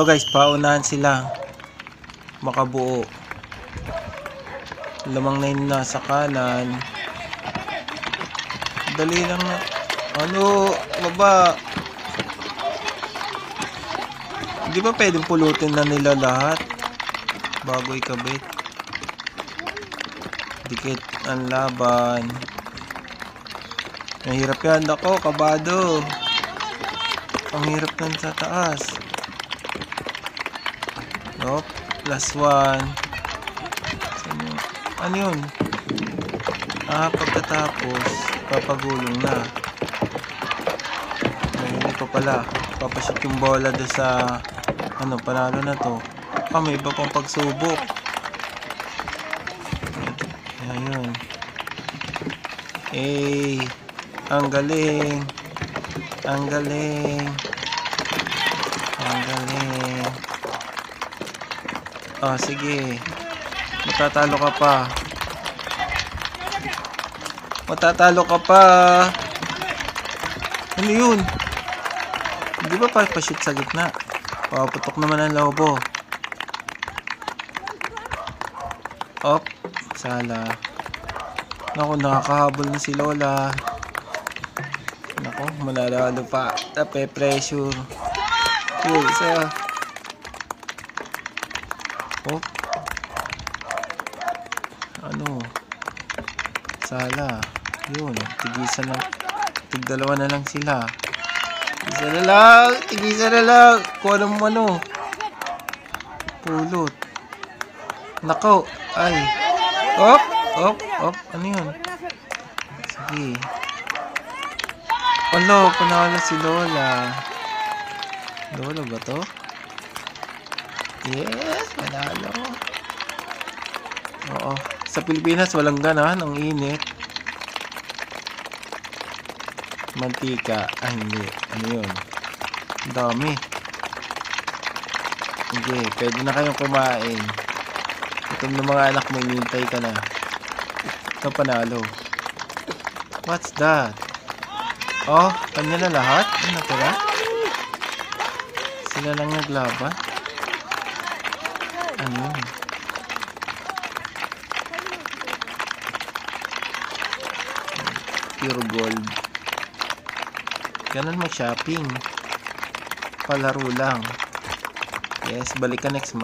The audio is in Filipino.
Ito guys, paunahan sila. Makabuo. Lamang na yun nasa kanan. Dali lang na. Ano? Baba. Di ba pwedeng pulutin na nila lahat? Bago ikabit. Dikit ang laban. Mahirap yan. Ako, kabado. Ang hirap nun sa taas. Nope. Plus one. Saan yun? Ano yun? Ah, pagkatapos, papagulong na. Ay, hindi pa pala. Papashoot yung bola doon sa... Ano, panalo na to. Ah, may iba pang pagsubok. Ayun. Eh, ang galing. Ang galing. Ang galing. Oh, sige. Matatalo ka pa. Matatalo ka pa. Ano yun? Di ba pa pa-shoot sa gitna? Paputok naman ang lobo. Op. Sala. Naku, nakakahabol na si Lola. Naku, manalalo pa. Tape pressure. Uy, Op. Ano? Sala. Yun, tigisan na. Tigdalawa na lang sila. Isa na lang. Tigisa na lang. Kung anong ano. Pulot. Nako. Ay. Op. Op. Op. Ano yun? Sige. Ano, panalo si Lola. Lola ba to? Yes, panalo. Oo. Sa Pilipinas, walang ganan. Ang init. Mantika. Ay, hindi. Ano yun? Ang dami. Sige, pwede na kayong kumain. Itong ng mga anak mo, inintay ka na. Ito panalo. What's that? Oh, kanya na lahat? Ano natira? Sila lang naglaban? Ano? Pure gold. Ganun mag-shopping. Palaro lang. Yes, balik ka next month.